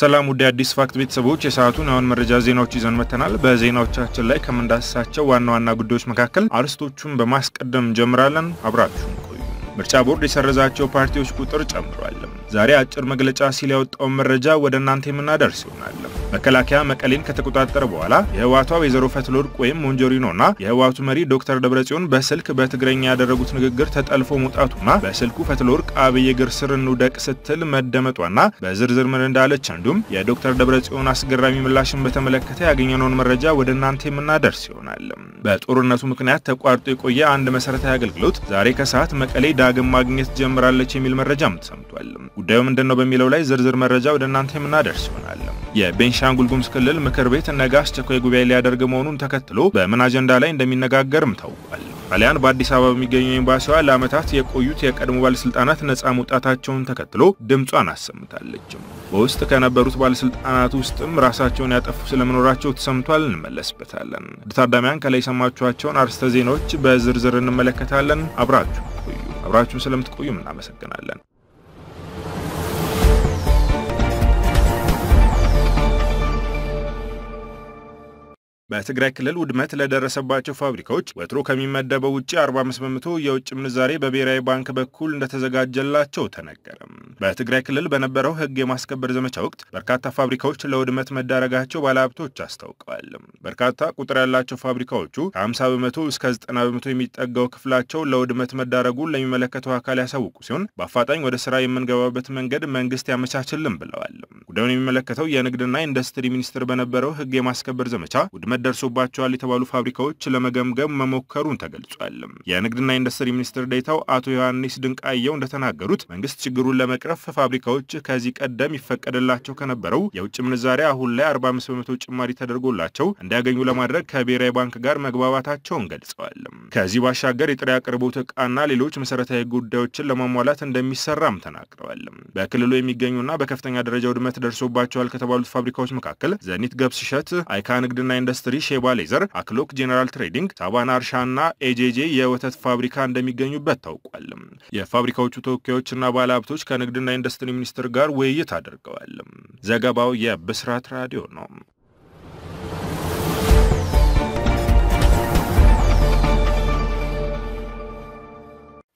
ሰላም ውድ አዲስ ፋክት ቤተሰቦች የሰዓቱን አሁን መረጃ ዜናዎች ይዘን መጥተናል። በዜናዎቻችን ላይ ከምንዳስሳቸው ዋና ዋና ጉዳዮች መካከል አርዕስቶቹን በማስቀደም እንጀምራለን። አብራችሁን ቆዩ። ምርጫ ቦርድ የሰረዛቸው ፓርቲዎች ቁጥር ጨምሯል። ዛሬ አጭር መግለጫ ሲል ያወጣውን መረጃ ወደ እናንተ የምናደርስ ይሆናል። መከላከያ መቀሌን ከተቆጣጠረ በኋላ የህወሓቷ ወይዘሮ ፈትለወርቅ ወይም ሞንጆሪኖና የህወሓቱ መሪ ዶክተር ደብረጽዮን በስልክ በትግረኛ ያደረጉት ንግግር ተጠልፎ መውጣቱና በስልኩ ፈትለወርቅ አብይ እግር ስር እንውደቅ ስትል መደመጧና በዝርዝር ምን እንዳለች እንዲሁም የዶክተር ደብረጽዮን አስገራሚ ምላሽን በተመለከተ ያገኘነውን መረጃ ወደ እናንተ የምናደርስ ይሆናል። በጦርነቱ ምክንያት ተቋርጦ የቆየ አንድ መሰረታዊ አገልግሎት ዛሬ ከሰዓት መቀሌ ዳግም ማግኘት ጀምራለች የሚል መረጃም ተሰምቷል። ጉዳዩ ምንድን ነው በሚለው ላይ ዝርዝር መረጃ ወደ እናንተ የምናደርስ ይሆናል። የቤንሻንጉል ጉሙዝ ክልል ምክር ቤት ነገ አስቸኳይ ጉባኤ ሊያደርግ መሆኑን ተከትሎ በምን አጀንዳ ላይ እንደሚነጋገርም ታውቋል። ጣሊያን በአዲስ አበባ በሚገኘው ኤምባሲዋ ለዓመታት የቆዩት የቀድሞ ባለስልጣናት ነፃ መውጣታቸውን ተከትሎ ድምጿን አሰምታለች። በውስጥ ከነበሩት ባለስልጣናት ውስጥም ራሳቸውን ያጠፉ ስለመኖራቸው ተሰምቷል። እንመለስበታለን። ታዳሚያን ከላይ የሰማችኋቸውን አርዕስተ ዜናዎች በዝርዝር እንመለከታለን። አብራችሁ ቆዩ። አብራችሁን ስለምትቆዩም እናመሰግናለን። በትግራይ ክልል ውድመት ለደረሰባቸው ፋብሪካዎች ወትሮ ከሚመደበው ውጭ 45 በመቶ የውጭ ምንዛሬ በብሔራዊ ባንክ በኩል እንደተዘጋጀላቸው ተነገረም። በትግራይ ክልል በነበረው ሕግ የማስከበር ዘመቻ ወቅት በርካታ ፋብሪካዎች ለውድመት መዳረጋቸው ባለሀብቶች አስታውቀዋል። በርካታ ቁጥር ያላቸው ፋብሪካዎቹ ከ50 በመቶ እስከ 90 በመቶ የሚጠጋው ክፍላቸው ለውድመት መዳረጉን ለሚመለከተው አካል ያሳውቁ ሲሆን በአፋጣኝ ወደ ስራ የምንገባበት መንገድ መንግስት ያመቻችልን ብለዋል። ጉዳዩን የሚመለከተው የንግድና ኢንዱስትሪ ሚኒስቴር በነበረው ሕግ የማስከበር ዘመቻ ውድመት ደርሶባቸዋል የተባሉ ፋብሪካዎች ለመገምገም መሞከሩን ተገልጿል። የንግድና ኢንዱስትሪ ሚኒስትር ዴኤታው አቶ ዮሐንስ ድንቃየው እንደተናገሩት መንግስት ችግሩን ለመቅረፍ ፋብሪካዎች ከዚህ ቀደም ይፈቀድላቸው ከነበረው የውጭ ምንዛሪ አሁን ላይ 45 በመቶ ጭማሪ ተደርጎላቸው እንዲያገኙ ለማድረግ ከብሔራዊ ባንክ ጋር መግባባታቸውን ገልጸዋል። ከዚህ ባሻገር የጥሬ አቅርቦት ዕቃና ሌሎች መሰረታዊ ጉዳዮችን ለማሟላት እንደሚሰራም ተናግረዋል። በክልሉ የሚገኙና በከፍተኛ ደረጃ ውድመት ደርሶባቸዋል ከተባሉት ፋብሪካዎች መካከል ዘኒት ገብስ እሸት፣ አይካ ንግድና ኢንዱስትሪ ሼባ ሌዘር፣ አክሎክ ጄኔራል ትሬዲንግ፣ ሳባና እርሻና ኤጄጄ የወተት ፋብሪካ እንደሚገኙበት ታውቋል። የፋብሪካዎቹ ተወካዮችና ባለሀብቶች ከንግድና ኢንዱስትሪ ሚኒስቴር ጋር ውይይት አድርገዋል። ዘገባው የብስራት ራዲዮ ነው።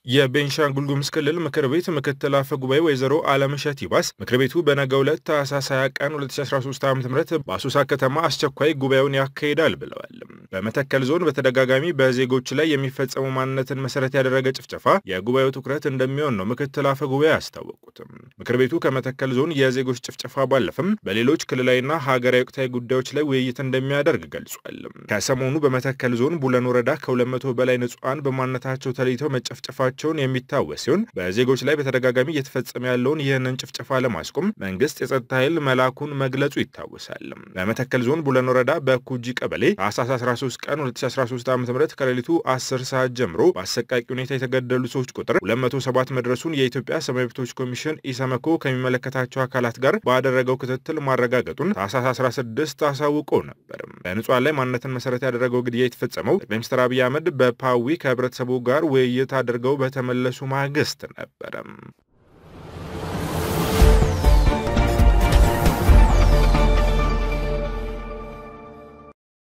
የቤንሻንጉል ጉሙዝ ክልል ምክር ቤት ምክትል አፈ ጉባኤ ወይዘሮ አለምሸት ይባስ ምክር ቤቱ በነገው ዕለት ታህሳስ 20 ቀን 2013 ዓ ም በአሶሳ ከተማ አስቸኳይ ጉባኤውን ያካሂዳል ብለዋል። በመተከል ዞን በተደጋጋሚ በዜጎች ላይ የሚፈጸሙ ማንነትን መሰረት ያደረገ ጭፍጨፋ የጉባኤው ትኩረት እንደሚሆን ነው ምክትል አፈ ጉባኤ ያስታወቁትም። ምክር ቤቱ ከመተከል ዞን የዜጎች ጭፍጨፋ ባለፍም በሌሎች ክልላዊና ሀገራዊ ወቅታዊ ጉዳዮች ላይ ውይይት እንደሚያደርግ ገልጿል። ከሰሞኑ በመተከል ዞን ቡለን ወረዳ ከ200 በላይ ንጹሐን በማንነታቸው ተለይተው መጨፍጨፋ ቸውን የሚታወስ ሲሆን በዜጎች ላይ በተደጋጋሚ እየተፈጸመ ያለውን ይህንን ጭፍጨፋ ለማስቆም መንግስት የጸጥታ ኃይል መላኩን መግለጹ ይታወሳል። በመተከል ዞን ቡለን ወረዳ በኩጂ ቀበሌ ታህሳስ 13 ቀን 2013 ዓ ም ከሌሊቱ 10 ሰዓት ጀምሮ በአሰቃቂ ሁኔታ የተገደሉ ሰዎች ቁጥር 207 መድረሱን የኢትዮጵያ ሰብዓዊ መብቶች ኮሚሽን ኢሰመኮ ከሚመለከታቸው አካላት ጋር ባደረገው ክትትል ማረጋገጡን ታህሳስ 16 አሳውቆ ነበር። በንጹሐን ላይ ማንነትን መሰረት ያደረገው ግድያ የተፈጸመው ጠቅላይ ሚኒስትር አብይ አህመድ በፓዊ ከህብረተሰቡ ጋር ውይይት አድርገው በተመለሱ ማግስት ነበረም።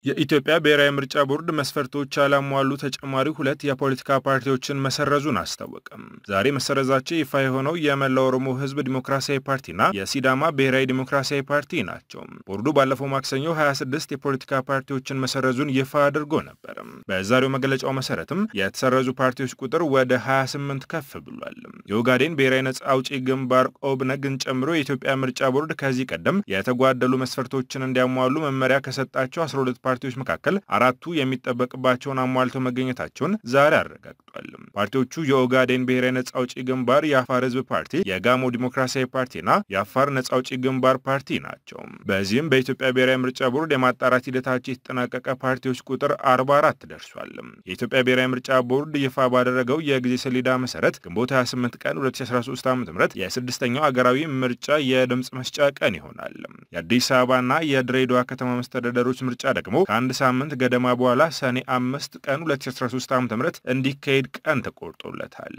የኢትዮጵያ ብሔራዊ ምርጫ ቦርድ መስፈርቶች ያላሟሉ ተጨማሪ ሁለት የፖለቲካ ፓርቲዎችን መሰረዙን አስታወቀ። ዛሬ መሰረዛቸው ይፋ የሆነው የመላው ኦሮሞ ሕዝብ ዲሞክራሲያዊ ፓርቲና የሲዳማ ብሔራዊ ዲሞክራሲያዊ ፓርቲ ናቸው። ቦርዱ ባለፈው ማክሰኞ 26 የፖለቲካ ፓርቲዎችን መሰረዙን ይፋ አድርጎ ነበር። በዛሬው መግለጫው መሰረትም የተሰረዙ ፓርቲዎች ቁጥር ወደ 28 ከፍ ብሏል። የኦጋዴን ብሔራዊ ነጻ አውጪ ግንባር ኦብነግን ጨምሮ የኢትዮጵያ ምርጫ ቦርድ ከዚህ ቀደም የተጓደሉ መስፈርቶችን እንዲያሟሉ መመሪያ ከሰጣቸው 12 ፓርቲዎች መካከል አራቱ የሚጠበቅባቸውን አሟልተው መገኘታቸውን ዛሬ አረጋግጧል። ፓርቲዎቹ የኦጋዴን ብሔራዊ ነጻ አውጪ ግንባር፣ የአፋር ህዝብ ፓርቲ፣ የጋሞ ዲሞክራሲያዊ ፓርቲና የአፋር ነጻ አውጪ ግንባር ፓርቲ ናቸው። በዚህም በኢትዮጵያ ብሔራዊ ምርጫ ቦርድ የማጣራት ሂደታቸው የተጠናቀቀ ፓርቲዎች ቁጥር 44 ደርሷል። የኢትዮጵያ ብሔራዊ ምርጫ ቦርድ ይፋ ባደረገው የጊዜ ሰሌዳ መሰረት ግንቦት 28 ቀን 2013 ዓ ም የስድስተኛው አገራዊ ምርጫ የድምፅ መስጫ ቀን ይሆናል። የአዲስ አበባና የድሬዳዋ ከተማ መስተዳደሮች ምርጫ ደግሞ ከአንድ ሳምንት ገደማ በኋላ ሰኔ አምስት ቀን 2013 ዓ ም እንዲካሄድ ቀን ተቆርጦለታል።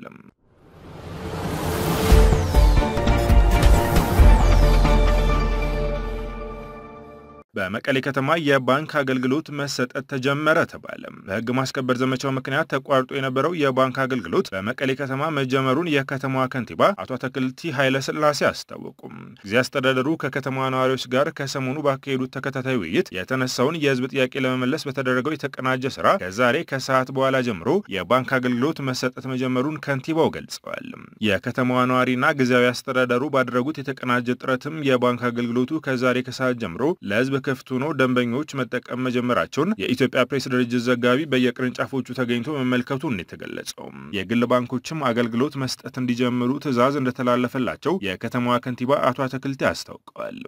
በመቀሌ ከተማ የባንክ አገልግሎት መሰጠት ተጀመረ ተባለ። በህግ ማስከበር ዘመቻው ምክንያት ተቋርጦ የነበረው የባንክ አገልግሎት በመቀሌ ከተማ መጀመሩን የከተማዋ ከንቲባ አቶ አትክልቲ ኃይለስላሴ አስታወቁም። ጊዜ አስተዳደሩ ከከተማዋ ነዋሪዎች ጋር ከሰሞኑ ባካሄዱት ተከታታይ ውይይት የተነሳውን የህዝብ ጥያቄ ለመመለስ በተደረገው የተቀናጀ ስራ ከዛሬ ከሰዓት በኋላ ጀምሮ የባንክ አገልግሎት መሰጠት መጀመሩን ከንቲባው ገልጸዋል። የከተማዋ ነዋሪና ጊዜያዊ አስተዳደሩ ባደረጉት የተቀናጀ ጥረትም የባንክ አገልግሎቱ ከዛሬ ከሰዓት ጀምሮ ለህዝብ ክፍት ሆኖ ደንበኞች መጠቀም መጀመራቸውን የኢትዮጵያ ፕሬስ ድርጅት ዘጋቢ በየቅርንጫፎቹ ተገኝቶ መመልከቱን የተገለጸው የግል ባንኮችም አገልግሎት መስጠት እንዲጀምሩ ትዕዛዝ እንደተላለፈላቸው የከተማዋ ከንቲባ አቶ አትክልቴ አስታውቀዋል።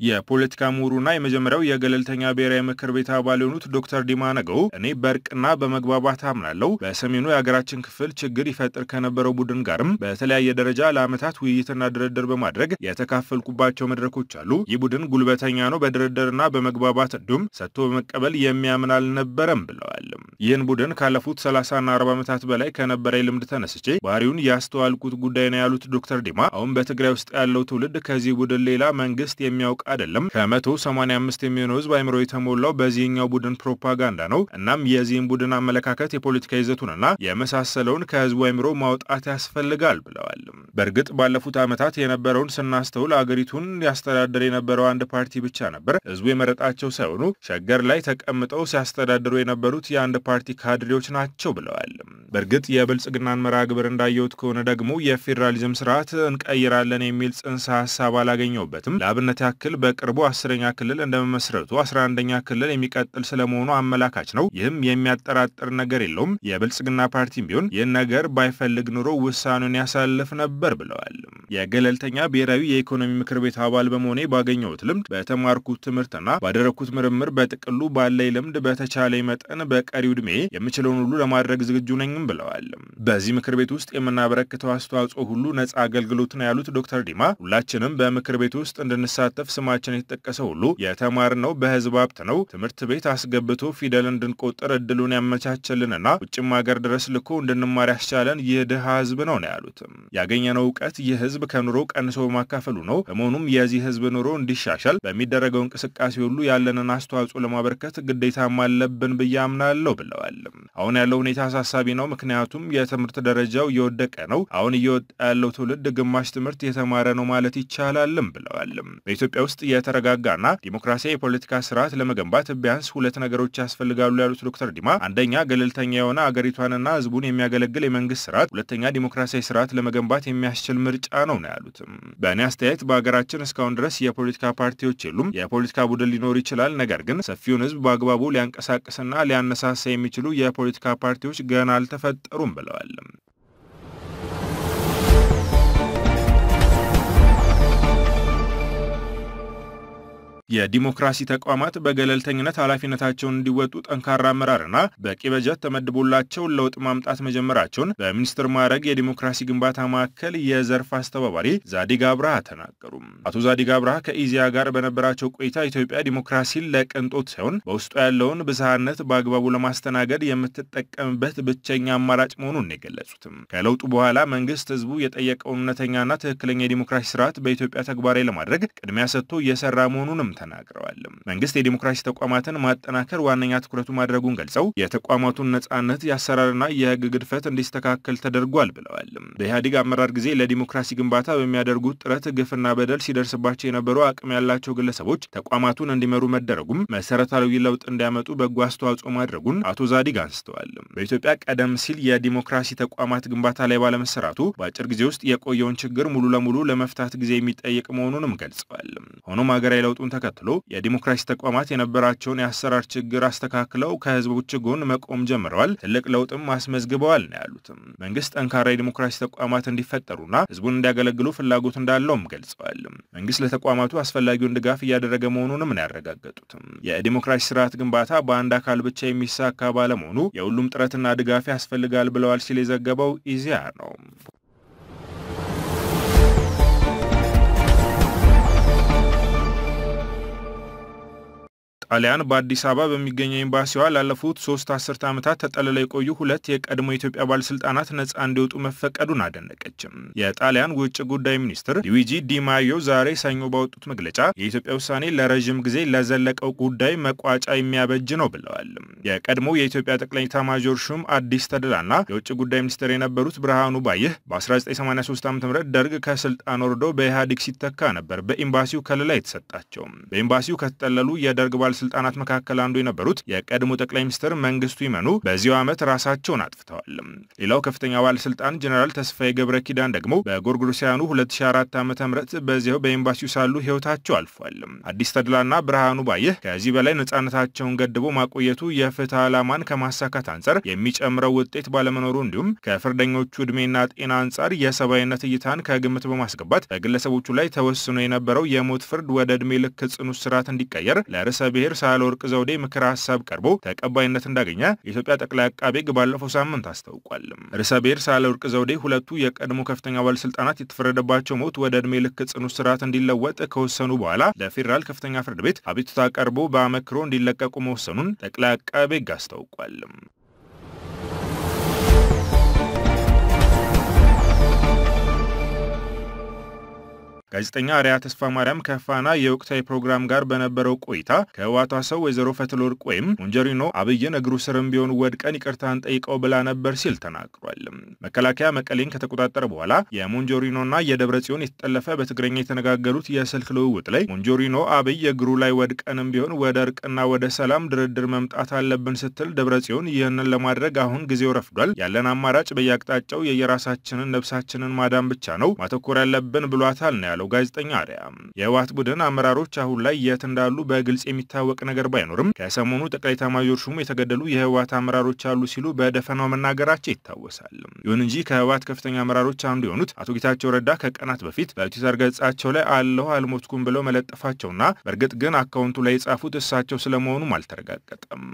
የፖለቲካ ምሁሩና የመጀመሪያው የገለልተኛ ብሔራዊ ምክር ቤት አባል የሆኑት ዶክተር ዲማ ነገው እኔ በእርቅና በመግባባት አምናለሁ፣ በሰሜኑ የሀገራችን ክፍል ችግር ይፈጥር ከነበረው ቡድን ጋርም በተለያየ ደረጃ ለዓመታት ውይይትና ድርድር በማድረግ የተካፈልኩባቸው መድረኮች አሉ። ይህ ቡድን ጉልበተኛ ነው፣ በድርድርና በመግባባት እንዲሁም ሰጥቶ በመቀበል የሚያምን አልነበረም ብለዋል። ይህን ቡድን ካለፉት 30ና 40 ዓመታት በላይ ከነበረ ልምድ ተነስቼ ባህሪውን ያስተዋልኩት ጉዳይ ነው ያሉት ዶክተር ዲማ አሁን በትግራይ ውስጥ ያለው ትውልድ ከዚህ ቡድን ሌላ መንግስት የሚያውቅ አይደለም። ከመቶ 85 የሚሆነው ህዝብ አይምሮ የተሞላው በዚህኛው ቡድን ፕሮፓጋንዳ ነው። እናም የዚህም ቡድን አመለካከት የፖለቲካ ይዘቱንና የመሳሰለውን ከህዝቡ አይምሮ ማውጣት ያስፈልጋል ብለዋል። በእርግጥ ባለፉት ዓመታት የነበረውን ስናስተውል አገሪቱን ያስተዳድር የነበረው አንድ ፓርቲ ብቻ ነበር። ህዝቡ የመረጣቸው ሳይሆኑ ሸገር ላይ ተቀምጠው ሲያስተዳድሩ የነበሩት የአንድ ፓርቲ ካድሬዎች ናቸው ብለዋል። በእርግጥ የብልጽግናን መርሃ ግብር እንዳየሁት ከሆነ ደግሞ የፌዴራሊዝም ስርዓት እንቀይራለን የሚል ጽንሰ ሀሳብ አላገኘሁበትም። ለአብነት ያክል በቅርቡ አስረኛ ክልል እንደመመስረቱ አስራ አንደኛ ክልል የሚቀጥል ስለመሆኑ አመላካች ነው። ይህም የሚያጠራጥር ነገር የለውም። የብልጽግና ፓርቲም ቢሆን ይህን ነገር ባይፈልግ ኑሮ ውሳኔውን ያሳልፍ ነበር ብለዋል። የገለልተኛ ብሔራዊ የኢኮኖሚ ምክር ቤት አባል በመሆኔ ባገኘሁት ልምድ፣ በተማርኩት ትምህርትና ባደረግኩት ምርምር በጥቅሉ ባለኝ ልምድ በተቻለ መጠን በቀሪው ዕድሜ የምችለውን ሁሉ ለማድረግ ዝግጁ ነኝም ብለዋል። በዚህ ምክር ቤት ውስጥ የምናበረክተው አስተዋጽኦ ሁሉ ነጻ አገልግሎት ነው ያሉት ዶክተር ዲማ ሁላችንም በምክር ቤት ውስጥ እንድንሳተፍ ስማችን የተጠቀሰ ሁሉ የተማርነው በህዝብ ሀብት ነው። ትምህርት ቤት አስገብቶ ፊደል እንድንቆጥር እድሉን ያመቻቸልንና ውጭም ሀገር ድረስ ልኮ እንድንማር ያስቻለን ይህ ድሃ ህዝብ ነው ነው ያሉት። ያገኘነው እውቀት ይህ ህዝብ ከኑሮ ቀንሶ በማካፈሉ ነው። በመሆኑም የዚህ ህዝብ ኑሮ እንዲሻሻል በሚደረገው እንቅስቃሴ ሁሉ ያለንን አስተዋጽኦ ለማበርከት ግዴታም አለብን ብዬ አምናለሁ ብለዋል። አሁን ያለው ሁኔታ አሳሳቢ ነው። ምክንያቱም የትምህርት ደረጃው እየወደቀ ነው። አሁን እየወጣ ያለው ትውልድ ግማሽ ትምህርት የተማረ ነው ማለት ይቻላልም ብለዋል። በኢትዮጵያ ውስጥ የተረጋጋና ዲሞክራሲያዊ የፖለቲካ ስርዓት ለመገንባት ቢያንስ ሁለት ነገሮች ያስፈልጋሉ ያሉት ዶክተር ዲማ አንደኛ ገለልተኛ የሆነ አገሪቷንና ህዝቡን የሚያገለግል የመንግስት ስርዓት፣ ሁለተኛ ዲሞክራሲያዊ ስርዓት ለመገንባት የሚያስችል ምርጫ ነው ነው ያሉትም። በእኔ አስተያየት በሀገራችን እስካሁን ድረስ የፖለቲካ ፓርቲዎች የሉም። የፖለቲካ ቡድን ሊኖር ይችላል። ነገር ግን ሰፊውን ህዝብ በአግባቡ ሊያንቀሳቅስና ሊያነሳሳ የሚችሉ የፖለቲካ ፓርቲዎች ገና አልተፈጠሩም ብለዋል። የዲሞክራሲ ተቋማት በገለልተኝነት ኃላፊነታቸውን እንዲወጡ ጠንካራ አመራርና በቂ በጀት ተመድቦላቸው ለውጥ ማምጣት መጀመራቸውን በሚኒስትር ማዕረግ የዲሞክራሲ ግንባታ ማዕከል የዘርፍ አስተባባሪ ዛዲግ አብርሃ ተናገሩ። አቶ ዛዲግ አብርሃ ከኢዚያ ጋር በነበራቸው ቆይታ ኢትዮጵያ ዲሞክራሲን ለቅንጦት ሳይሆን በውስጡ ያለውን ብዝሃነት በአግባቡ ለማስተናገድ የምትጠቀምበት ብቸኛ አማራጭ መሆኑን የገለጹትም ከለውጡ በኋላ መንግስት ህዝቡ የጠየቀውን እውነተኛና ትክክለኛ የዲሞክራሲ ስርዓት በኢትዮጵያ ተግባራዊ ለማድረግ ቅድሚያ ሰጥቶ እየሰራ መሆኑንም ተናግረዋል። መንግስት የዲሞክራሲ ተቋማትን ማጠናከር ዋነኛ ትኩረቱ ማድረጉን ገልጸው የተቋማቱን ነጻነት፣ የአሰራርና የህግ ግድፈት እንዲስተካከል ተደርጓል ብለዋል። በኢህአዴግ አመራር ጊዜ ለዲሞክራሲ ግንባታ በሚያደርጉት ጥረት ግፍና በደል ሲደርስባቸው የነበሩ አቅም ያላቸው ግለሰቦች ተቋማቱን እንዲመሩ መደረጉም መሰረታዊ ለውጥ እንዲያመጡ በጎ አስተዋጽኦ ማድረጉን አቶ ዛዲግ አንስተዋል። በኢትዮጵያ ቀደም ሲል የዲሞክራሲ ተቋማት ግንባታ ላይ ባለመሰራቱ በአጭር ጊዜ ውስጥ የቆየውን ችግር ሙሉ ለሙሉ ለመፍታት ጊዜ የሚጠይቅ መሆኑንም ገልጸዋል። ሆኖም ሀገራዊ ለውጡን ተከትሎ የዲሞክራሲ ተቋማት የነበራቸውን የአሰራር ችግር አስተካክለው ከህዝቦች ጎን መቆም ጀምረዋል፣ ትልቅ ለውጥም አስመዝግበዋል ነው ያሉትም። መንግስት ጠንካራ የዲሞክራሲ ተቋማት እንዲፈጠሩና ህዝቡን እንዲያገለግሉ ፍላጎት እንዳለውም ገልጸዋል። መንግስት ለተቋማቱ አስፈላጊውን ድጋፍ እያደረገ መሆኑንም ነው ያረጋገጡትም። የዲሞክራሲ ስርዓት ግንባታ በአንድ አካል ብቻ የሚሳካ ባለመሆኑ የሁሉም ጥረትና ድጋፍ ያስፈልጋል ብለዋል ሲል የዘገበው ኢዜአ ነው። ጣሊያን በአዲስ አበባ በሚገኘው ኤምባሲዋ ላለፉት ሶስት አስርተ ዓመታት ተጠልለው የቆዩ ሁለት የቀድሞ የኢትዮጵያ ባለስልጣናት ነጻ እንዲወጡ መፈቀዱን አደነቀችም። የጣሊያን ውጭ ጉዳይ ሚኒስትር ሉዊጂ ዲማዮ ዛሬ ሰኞ ባወጡት መግለጫ የኢትዮጵያ ውሳኔ ለረዥም ጊዜ ለዘለቀው ጉዳይ መቋጫ የሚያበጅ ነው ብለዋል። የቀድሞ የኢትዮጵያ ጠቅላይ ኤታማዦር ሹም አዲስ ተድላና የውጭ ጉዳይ ሚኒስትር የነበሩት ብርሃኑ ባይህ በ1983 ዓ ም ደርግ ከስልጣን ወርዶ በኢህአዴግ ሲተካ ነበር በኤምባሲው ከለላ የተሰጣቸው። በኤምባሲው ከተጠለሉ የደርግ ባለስልጣናት መካከል አንዱ የነበሩት የቀድሞ ጠቅላይ ሚኒስትር መንግስቱ ይመኑ በዚሁ ዓመት ራሳቸውን አጥፍተዋል። ሌላው ከፍተኛ ባለስልጣን ጀኔራል ተስፋዬ ገብረ ኪዳን ደግሞ በጎርጎሮሲያኑ 2004 ዓ ም በዚያው በኤምባሲው ሳሉ ህይወታቸው አልፏል። አዲስ ተድላና ብርሃኑ ባየህ ከዚህ በላይ ነጻነታቸውን ገድቦ ማቆየቱ የፍትህ ዓላማን ከማሳካት አንጻር የሚጨምረው ውጤት ባለመኖሩ እንዲሁም ከፍርደኞቹ ዕድሜና ጤና አንጻር የሰብአዊነት እይታን ከግምት በማስገባት በግለሰቦቹ ላይ ተወስኖ የነበረው የሞት ፍርድ ወደ ዕድሜ ልክ ጽኑ እስራት እንዲቀየር ለርዕሰ ብሔር ሳህለወርቅ ዘውዴ ምክረ ሀሳብ ቀርቦ ተቀባይነት እንዳገኘ የኢትዮጵያ ጠቅላይ አቃቤ ሕግ ባለፈው ሳምንት አስታውቋል። ርዕሰ ብሔር ሳህለወርቅ ዘውዴ ሁለቱ የቀድሞ ከፍተኛ ባለስልጣናት የተፈረደባቸው ሞት ወደ ዕድሜ ልክ ጽኑ እስራት እንዲለወጥ ከወሰኑ በኋላ ለፌዴራል ከፍተኛ ፍርድ ቤት አቤቱታ ቀርቦ በአመክሮ እንዲለቀቁ መወሰኑን ጠቅላይ አቃቤ ሕግ አስታውቋል። ጋዜጠኛ አርያ ተስፋ ማርያም ከፋና የወቅታዊ ፕሮግራም ጋር በነበረው ቆይታ ከህዋቷ ሰው ወይዘሮ ፈትለወርቅ ወይም ሞንጀሪኖ አብይን እግሩ ስርም ቢሆን ወድቀን ይቅርታን ጠይቀው ብላ ነበር ሲል ተናግሯል። መከላከያ መቀሌን ከተቆጣጠረ በኋላ የሞንጆሪኖና የደብረ ጽዮን የተጠለፈ በትግረኛ የተነጋገሩት የስልክ ልውውጥ ላይ ሞንጆሪኖ አብይ እግሩ ላይ ወድቀንም ቢሆን ወደ እርቅና ወደ ሰላም ድርድር መምጣት አለብን ስትል፣ ደብረ ጽዮን ይህንን ለማድረግ አሁን ጊዜው ረፍዷል፣ ያለን አማራጭ በየአቅጣጫው የየራሳችንን ነብሳችንን ማዳን ብቻ ነው ማተኮር ያለብን ብሏታል ነው ያለው ጋዜጠኛ አርያ። የህወሓት ቡድን አመራሮች አሁን ላይ የት እንዳሉ በግልጽ የሚታወቅ ነገር ባይኖርም ከሰሞኑ ጠቅላይ ኤታማዦር ሹሙ የተገደሉ የህወሓት አመራሮች አሉ ሲሉ በደፈናው መናገራቸው ይታወሳል። ይሁን እንጂ ከህወሓት ከፍተኛ አመራሮች አንዱ የሆኑት አቶ ጌታቸው ረዳ ከቀናት በፊት በትዊተር ገጻቸው ላይ አለሁ አልሞትኩም ብለው መለጠፋቸውና በእርግጥ ግን አካውንቱ ላይ የጻፉት እሳቸው ስለመሆኑም አልተረጋገጠም።